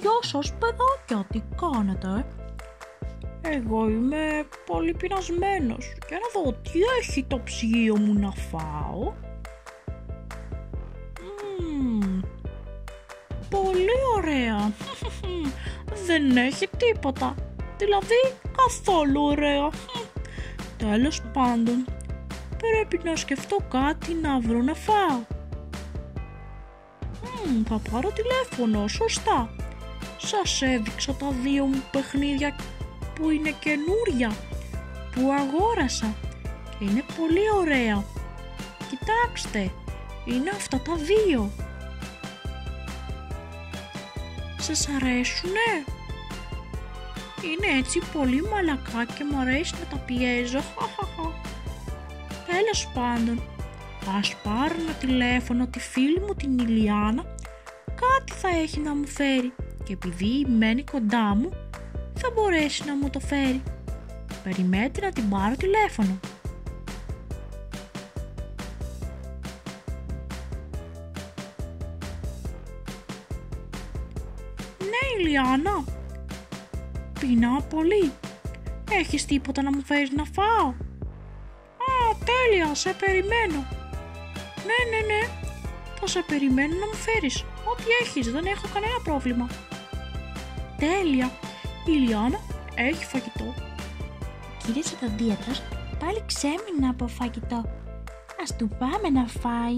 Γεια σας παιδάκια, τι κάνετε; Εγώ είμαι πολύ πεινασμένος. Για να δω τι έχει το ψυγείο μου να φάω. Μμμ, πολύ ωραία. Δεν έχει τίποτα. Δηλαδή καθόλου ωραία. Τέλος πάντων, πρέπει να σκεφτώ κάτι να βρω να φάω. Μμμ, θα πάρω τηλέφωνο, σωστά. Σας έδειξα τα δύο μου παιχνίδια που είναι καινούρια, που αγόρασα και είναι πολύ ωραία. Κοιτάξτε, είναι αυτά τα δύο. Σας αρέσουνε; Είναι έτσι πολύ μαλακά και μου αρέσει να τα πιέζω. Τέλος πάντων, ας πάρω ένα τηλέφωνο τη φίλη μου την Ηλιάνα, κάτι θα έχει να μου φέρει και επειδή μένει κοντά μου, θα μπορέσει να μου το φέρει. Περιμένετε να την πάρω τηλέφωνο. Ναι, Ηλιάνα. Πεινάω πολύ. Έχεις τίποτα να μου φέρεις να φάω; Α, τέλεια, σε περιμένω. Ναι, ναι, ναι. Θα σε περιμένω να μου φέρεις. Ό,τι έχεις, δεν έχω κανένα πρόβλημα. Τέλεια. Η Λιάνα έχει φαγητό. Ο κύριος οδοντίατρος πάλι ξέμεινε από φαγητό. Ας του πάμε να φάει.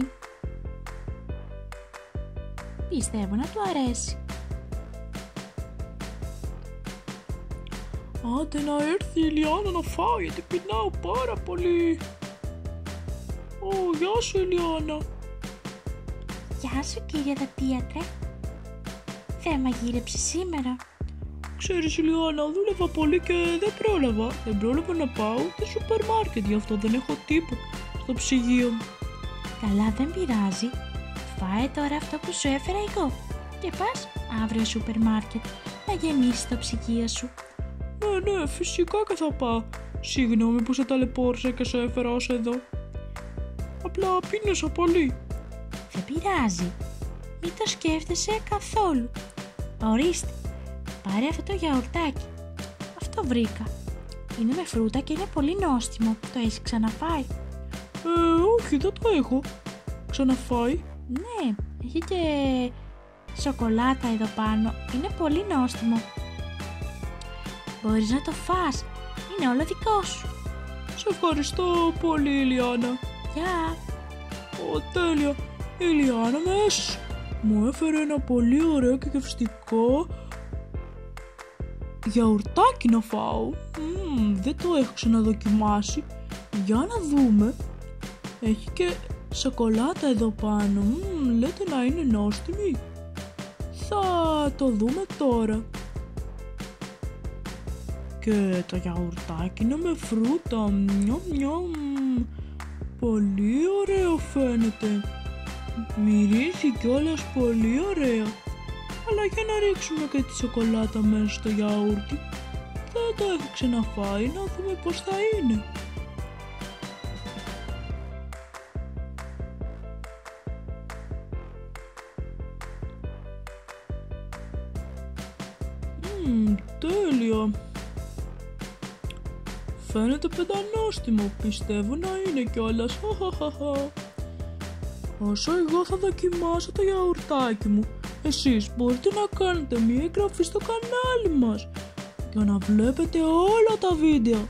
Πιστεύω να του αρέσει. Άντε να έρθει η Λιάνα να φάει γιατί πεινάω πάρα πολύ. Ω, γεια σου Λιάνα. Γεια σου κύριε δοντίατρε. Δεν μαγείρεψε σήμερα. Ξέρεις Λιάνα, δούλευα πολύ και δεν πρόλαβα. Δεν πρόλαβα να πάω ούτε σούπερ μάρκετ, γι' αυτό δεν έχω τίποτα στο ψυγείο μου. Καλά δεν πειράζει. Φάε τώρα αυτό που σου έφερα εγώ. Και πας αύριο σούπερ μάρκετ να γεμίσεις το ψυγείο σου. Ναι, ναι, φυσικά και θα πάω. Συγγνώμη που σε ταλαιπώρησα και σε έφερα ως εδώ. Απλά πίνωσα πολύ. Δεν πειράζει. Μην το σκέφτεσαι καθόλου. Ορίστε, πάρε αυτό το γιαουρτάκι. Αυτό βρήκα. Είναι με φρούτα και είναι πολύ νόστιμο. Το έχεις ξαναφάει. Ε, όχι, δεν το έχω. Ξαναφάει. Ναι, έχει και σοκολάτα εδώ πάνω. Είναι πολύ νόστιμο. Μπορείς να το φας. Είναι όλο δικό σου. Σε ευχαριστώ πολύ, Ηλιάνα. Γεια. Ω, τέλεια. Η Ηλιάνα μες. Μου έφερε ένα πολύ ωραίο και γευστικό γιαουρτάκι να φάω. Μμμ, δεν το έχω ξαναδοκιμάσει. Για να δούμε. Έχει και σοκολάτα εδώ πάνω. Μμμ, λέτε να είναι νόστιμη. Θα το δούμε τώρα. Και το γιαουρτάκι είναι με φρούτα. Μιαμ, μιαμ. Πολύ ωραίο φαίνεται. Μυρίζει κιόλας πολύ ωραία. Αλλά για να ρίξουμε και τη σοκολάτα μέσα στο γιαούρτι. Δεν το έχω ξαναφάει, να δούμε πώς θα είναι. Μμμ, τέλεια. Φαίνεται πεντανόστιμο, πιστεύω να είναι κιόλας. Χαχαχαχα. Όσο εγώ θα δοκιμάσω το γιαουρτάκι μου, εσείς μπορείτε να κάνετε μία εγγραφή στο κανάλι μας για να βλέπετε όλα τα βίντεο.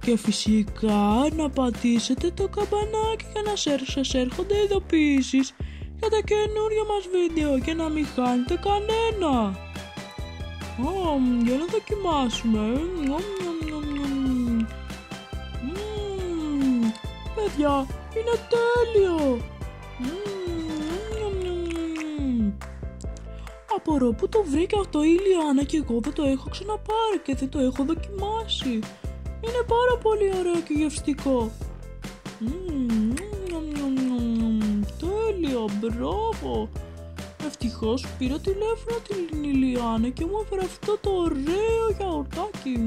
Και φυσικά να πατήσετε το καμπανάκι για να σε- σας έρχονται ειδοποιήσεις για τα καινούργια μας βίντεο και να μην χάνετε κανένα. Μμμ, για να δοκιμάσουμε. Μμμ, μμμ, μμμ, μμμ. Μμμ, παιδιά, είναι τέλειο. Απορώ που το βρήκε αυτό η Ιλιάνα και εγώ δεν το έχω ξαναπάρει και δεν το έχω δοκιμάσει. Είναι πάρα πολύ ωραίο και γευστικό. Μμμ, μμμ, μμμ, μμμ. Τέλεια, μπράβο. Ευτυχώς πήρα τηλέφωνο την Ιλιάνα και μου έφερε αυτό το ωραίο γιαουρτάκι.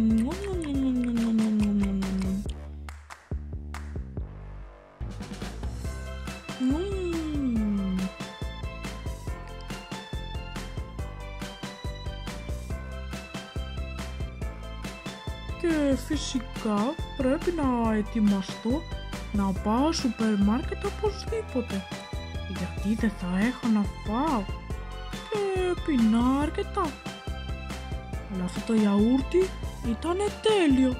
και φυσικά πρέπει να ετοιμαστώ να πάω σούπερ μάρκετ οπωσδήποτε γιατί δεν θα έχω να πάω και πεινά αρκετά. Αλλά αυτό το γιαούρτι ήταν τέλειο.